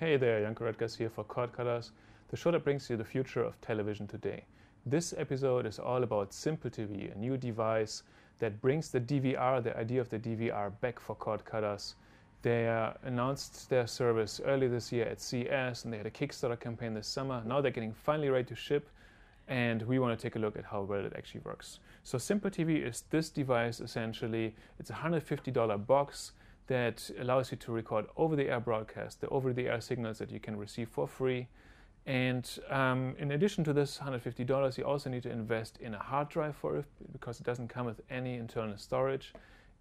Hey there, Janko Roettgers here for Cord Cutters, the show that brings you the future of television today. This episode is all about Simple TV, a new device that brings the DVR, the idea of the DVR, back for cord cutters. They uh, announced their service early this year at CES and they had a Kickstarter campaign this summer. Now they're getting finally ready to ship and we want to take a look at how well it actually works. So Simple TV is this device essentially. It's a $150 box that allows you to record over-the-air broadcast, the over-the-air signals that you can receive for free. And um, in addition to this $150, you also need to invest in a hard drive for it because it doesn't come with any internal storage.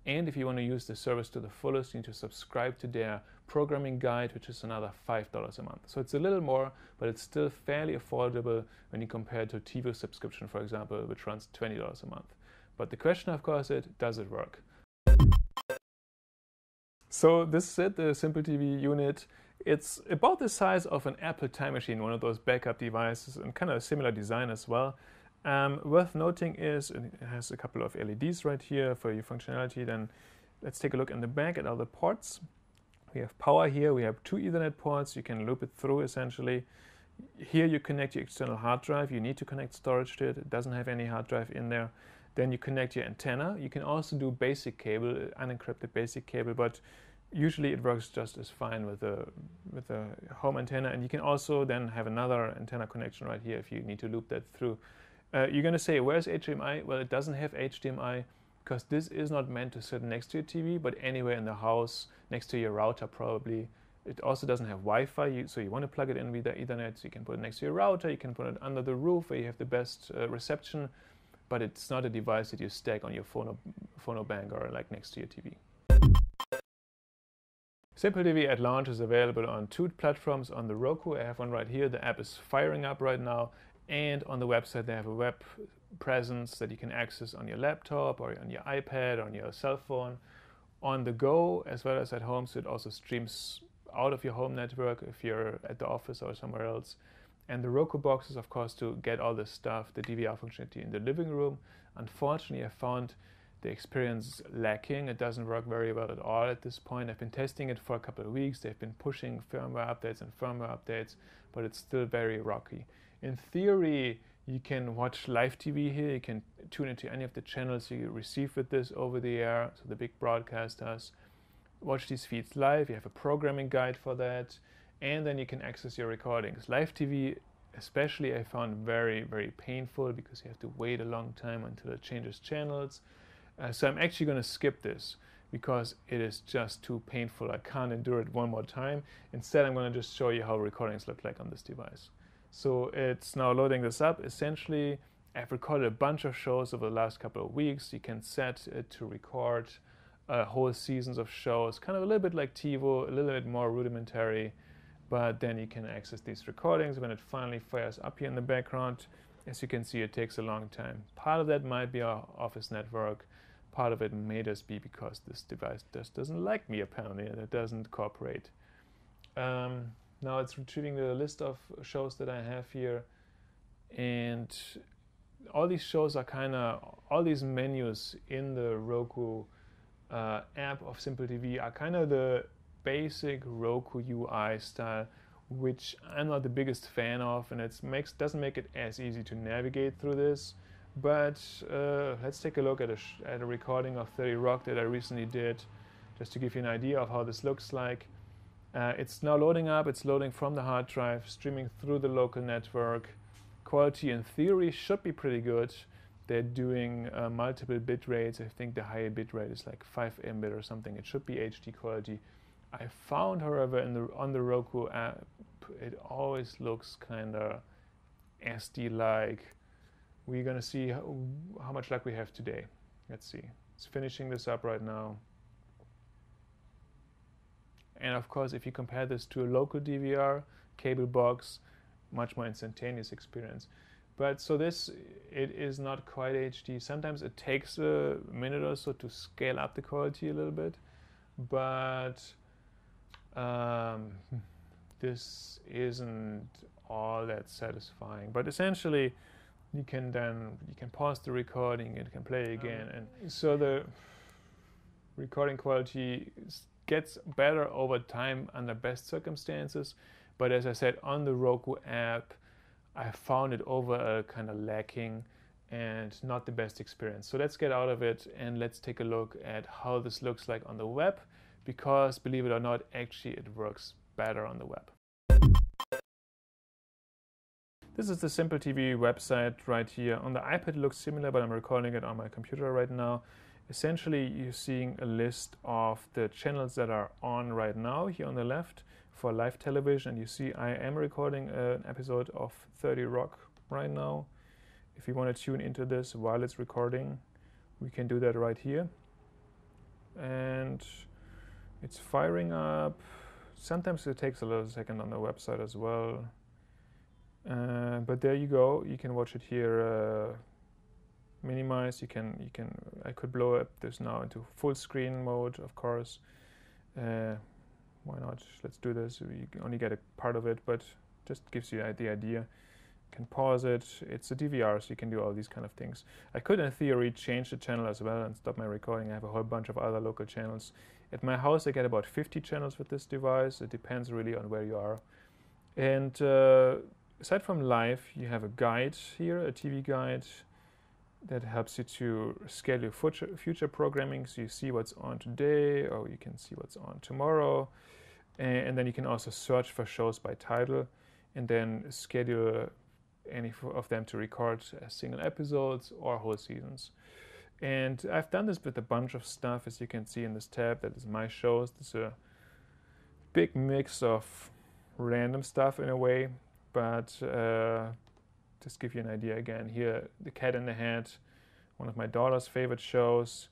And if you want to use the service to the fullest, you need to subscribe to their programming guide, which is another $5 a month. So it's a little more, but it's still fairly affordable when you compare it to a TiVo subscription, for example, which runs $20 a month. But the question, of course, is does it work? So this is it, the Simple TV unit. It's about the size of an Apple Time Machine, one of those backup devices, and kind of a similar design as well. Um, worth noting is it has a couple of LEDs right here for your functionality. Then let's take a look in the back at all the ports. We have power here. We have two Ethernet ports. You can loop it through essentially. Here you connect your external hard drive. You need to connect storage to it. It doesn't have any hard drive in there. Then you connect your antenna. You can also do basic cable, unencrypted basic cable, but usually it works just as fine with a with a home antenna. And you can also then have another antenna connection right here if you need to loop that through. Uh, you're going to say, where's HDMI? Well, it doesn't have HDMI because this is not meant to sit next to your TV, but anywhere in the house, next to your router probably. It also doesn't have Wi-Fi, so you want to plug it in via Ethernet. So you can put it next to your router. You can put it under the roof where you have the best uh, reception but it's not a device that you stack on your phono, phono bank or like next to your TV. Simple TV at launch is available on two platforms on the Roku. I have one right here. The app is firing up right now. And on the website, they have a web presence that you can access on your laptop or on your iPad or on your cell phone. On the go, as well as at home, so it also streams out of your home network if you're at the office or somewhere else. And the Roku box is, of course, to get all the stuff, the DVR functionality in the living room. Unfortunately, I found the experience lacking. It doesn't work very well at all at this point. I've been testing it for a couple of weeks. They've been pushing firmware updates and firmware updates, but it's still very rocky. In theory, you can watch live TV here. You can tune into any of the channels you receive with this over the air, so the big broadcasters. Watch these feeds live. You have a programming guide for that and then you can access your recordings. Live TV, especially, I found very, very painful because you have to wait a long time until it changes channels. Uh, so I'm actually going to skip this because it is just too painful. I can't endure it one more time. Instead, I'm going to just show you how recordings look like on this device. So it's now loading this up. Essentially, I've recorded a bunch of shows over the last couple of weeks. You can set it to record uh, whole seasons of shows, kind of a little bit like TiVo, a little bit more rudimentary but then you can access these recordings when it finally fires up here in the background. As you can see, it takes a long time. Part of that might be our office network. Part of it may just be because this device just doesn't like me apparently and it doesn't cooperate. Um, now it's retrieving the list of shows that I have here and all these shows are kind of all these menus in the Roku uh, app of Simple TV are kind of the basic Roku UI style, which I'm not the biggest fan of, and it makes doesn't make it as easy to navigate through this. But uh, let's take a look at a, at a recording of 30 Rock that I recently did, just to give you an idea of how this looks like. Uh, it's now loading up. It's loading from the hard drive, streaming through the local network. Quality in theory should be pretty good. They're doing uh, multiple bit rates. I think the higher bit rate is like 5 mbit or something. It should be HD quality. I found, however, in the on the Roku app, it always looks kind of SD-like. We're gonna see how, how much luck we have today. Let's see. It's finishing this up right now. And of course, if you compare this to a local DVR cable box, much more instantaneous experience. But so this, it is not quite HD. Sometimes it takes a minute or so to scale up the quality a little bit, but um, this isn't all that satisfying. But essentially, you can then you can pause the recording, and can play um, again, and so the recording quality gets better over time under best circumstances. But as I said, on the Roku app, I found it over a kind of lacking and not the best experience. So let's get out of it and let's take a look at how this looks like on the web because believe it or not, actually it works better on the web. This is the Simple TV website right here. On the iPad it looks similar, but I'm recording it on my computer right now. Essentially, you're seeing a list of the channels that are on right now here on the left for live television. And you see I am recording an episode of 30 Rock right now. If you want to tune into this while it's recording, we can do that right here. And it's firing up. Sometimes it takes a little second on the website as well. Uh, but there you go. You can watch it here. Uh, minimize. You can you can. I could blow up this now into full screen mode, of course. Uh, why not? Let's do this. You only get a part of it, but just gives you the idea. You can pause it. It's a DVR, so you can do all these kind of things. I could, in theory, change the channel as well and stop my recording. I have a whole bunch of other local channels. At my house, I get about 50 channels with this device. It depends really on where you are. And uh, aside from live, you have a guide here, a TV guide that helps you to schedule future, future programming so you see what's on today or you can see what's on tomorrow. And, and then you can also search for shows by title and then schedule any of them to record as single episodes or whole seasons. And I've done this with a bunch of stuff, as you can see in this tab. That is my shows. This is a big mix of random stuff in a way but uh, just give you an idea again. Here the cat in the hat one of my daughter's favorite shows.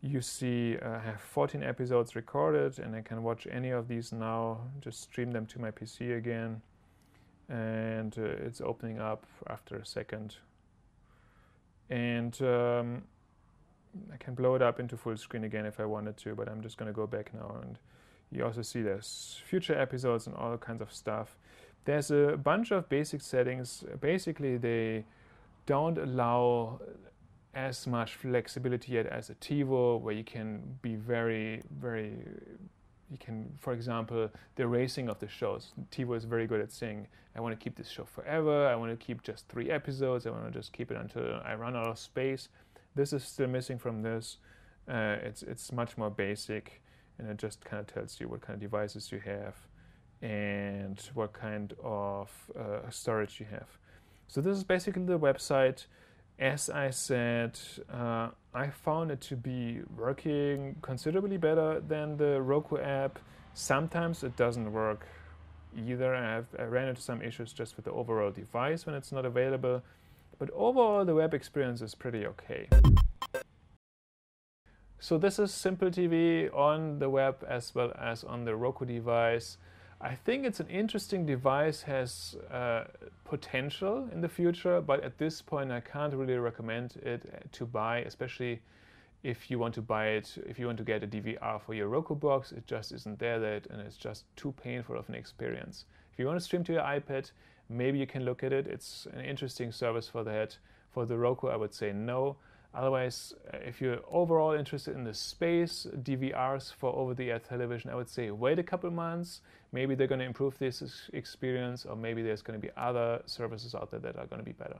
You see uh, i have 14 episodes recorded and i can watch any of these now. Just stream them to my pc again. And uh, it's opening up after a second. And um, i can blow it up into full screen again if i wanted to but i'm just going to go back now and you also see there's future episodes and all kinds of stuff there's a bunch of basic settings. Basically, they don't allow as much flexibility yet as a TiVo, where you can be very, very, you can, for example, the racing of the shows. TiVo is very good at saying, I want to keep this show forever, I want to keep just three episodes, I want to just keep it until I run out of space. This is still missing from this. Uh, it's, it's much more basic, and it just kind of tells you what kind of devices you have and what kind of uh, storage you have. So this is basically the website. As I said, uh, I found it to be working considerably better than the Roku app. Sometimes it doesn't work either. I, have, I ran into some issues just with the overall device when it's not available. But overall, the web experience is pretty okay. So this is Simple TV on the web as well as on the Roku device. I think it's an interesting device, has uh, potential in the future, but at this point I can't really recommend it uh, to buy, especially if you want to buy it, if you want to get a DVR for your Roku box, it just isn't there that, and it's just too painful of an experience. If you want to stream to your iPad, maybe you can look at it. It's an interesting service for that. For the Roku, I would say no. Otherwise, uh, if you're overall interested in the space DVRs for over-the-air television, I would say wait a couple months. Maybe they're going to improve this experience, or maybe there's going to be other services out there that are going to be better.